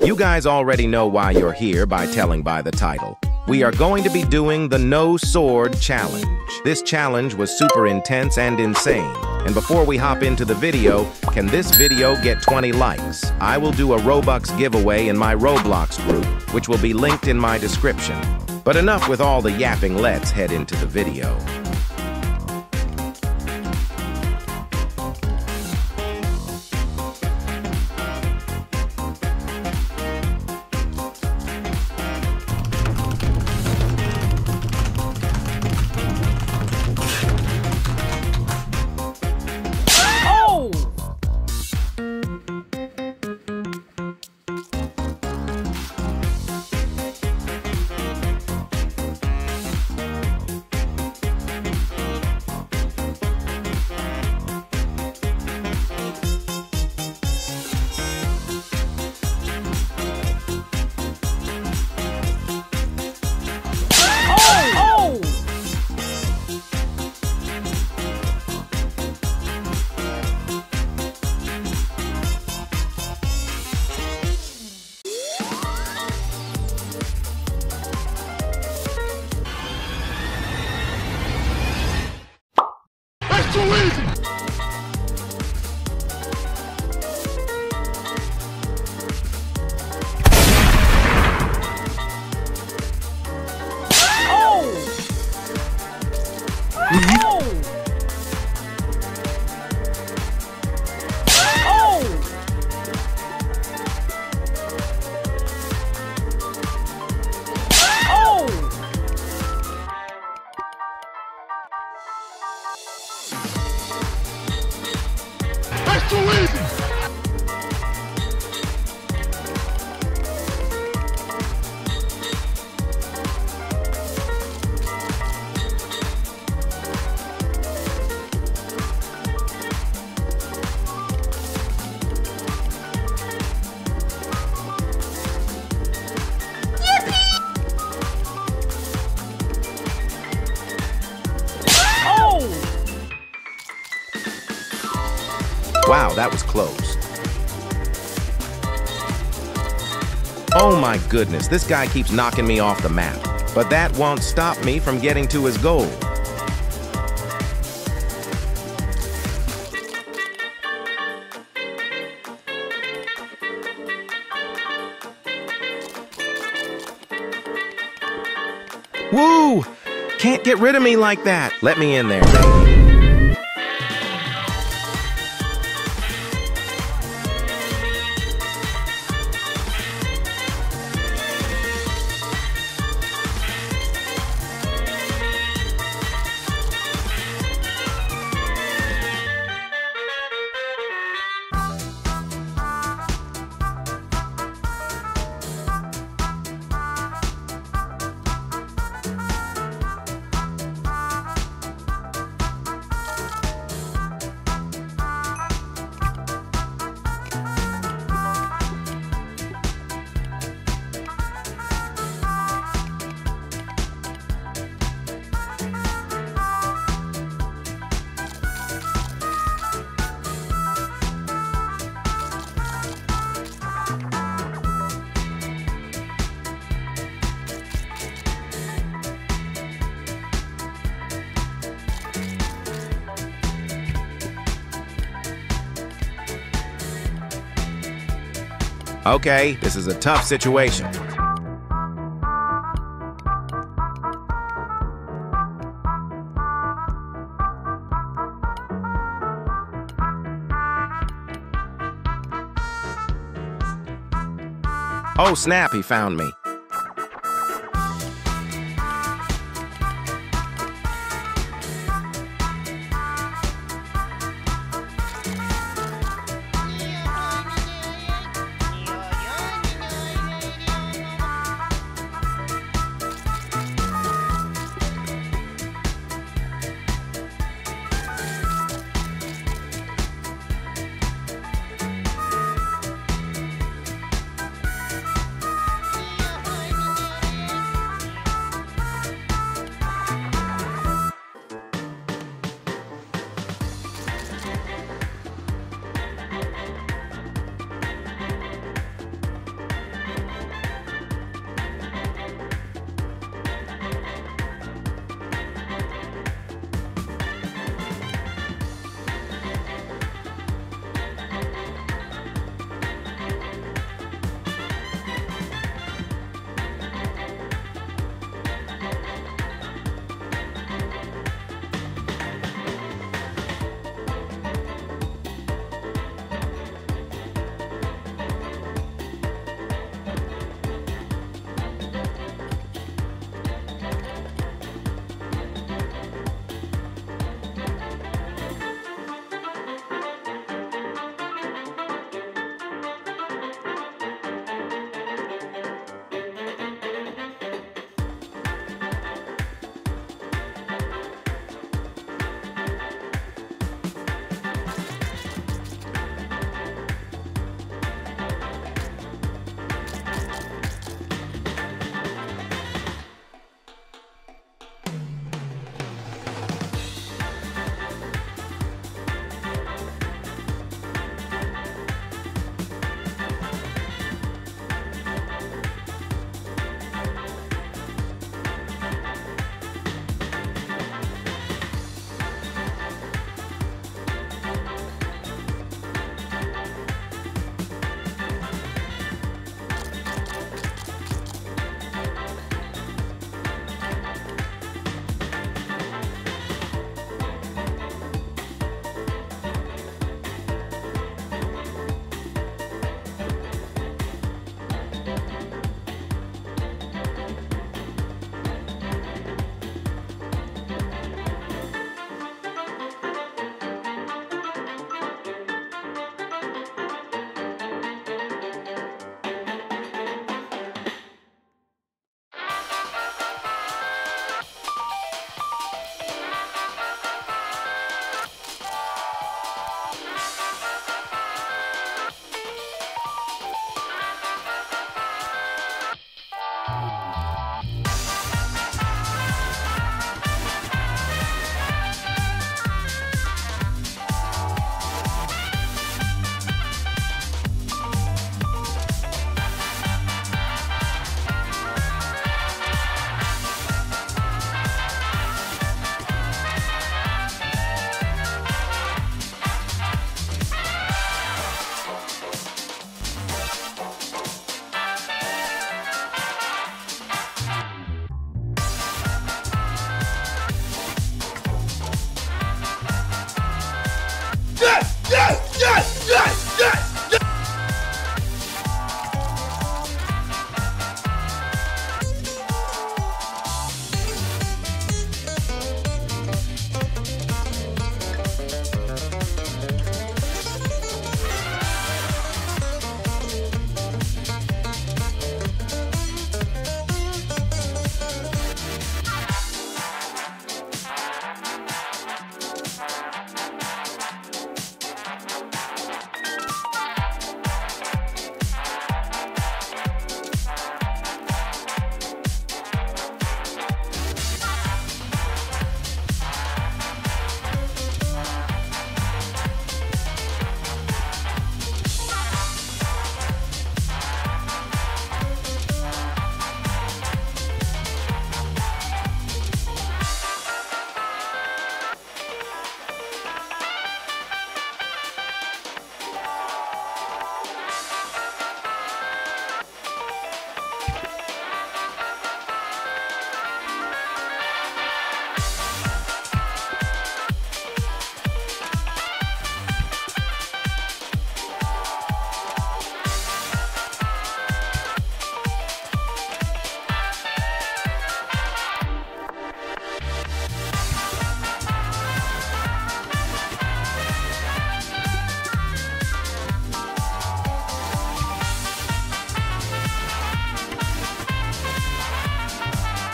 You guys already know why you're here by telling by the title. We are going to be doing the No Sword Challenge. This challenge was super intense and insane. And before we hop into the video, can this video get 20 likes? I will do a Robux giveaway in my Roblox group, which will be linked in my description. But enough with all the yapping, let's head into the video. to win. Wow, that was close. Oh my goodness, this guy keeps knocking me off the map. But that won't stop me from getting to his goal. Woo! Can't get rid of me like that. Let me in there. Okay, this is a tough situation. Oh snap, he found me.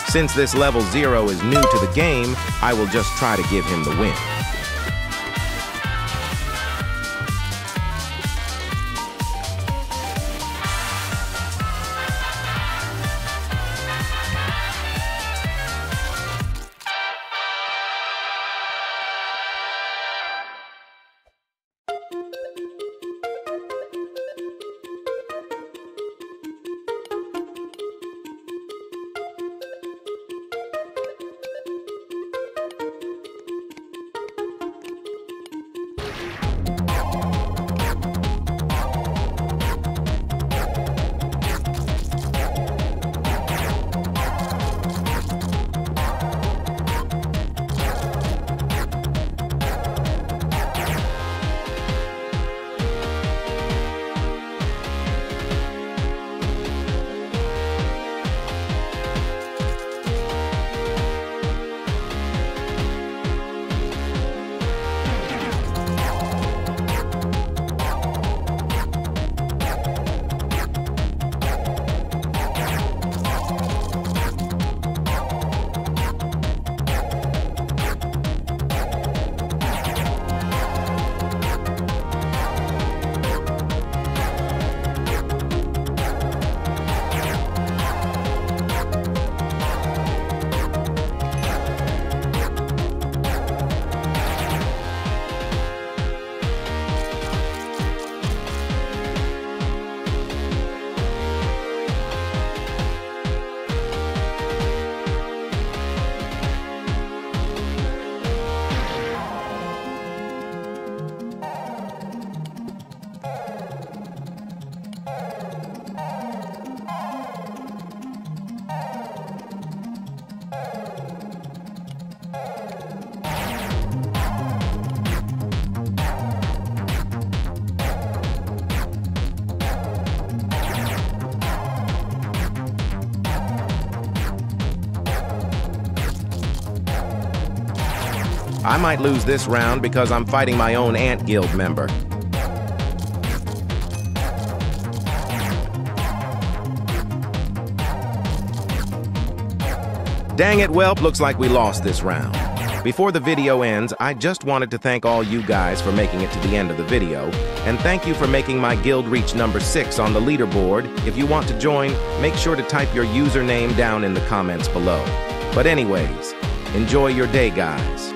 Since this level 0 is new to the game, I will just try to give him the win. I might lose this round because I'm fighting my own Ant Guild member. Dang it, Whelp, looks like we lost this round. Before the video ends, I just wanted to thank all you guys for making it to the end of the video, and thank you for making my guild reach number 6 on the leaderboard. If you want to join, make sure to type your username down in the comments below. But anyways, enjoy your day, guys.